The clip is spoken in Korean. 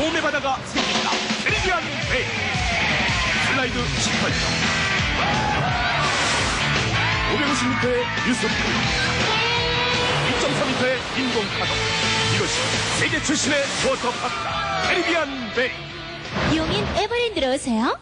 몸의 바다가 생긴다. 캐리비안 베이. 슬라이드 18점. 550m의 유속도 2.4m의 인공 파도. 이것이 세계 출신의 워터파크다. 캐리비안 베이. 용인 에버랜드로 오세요.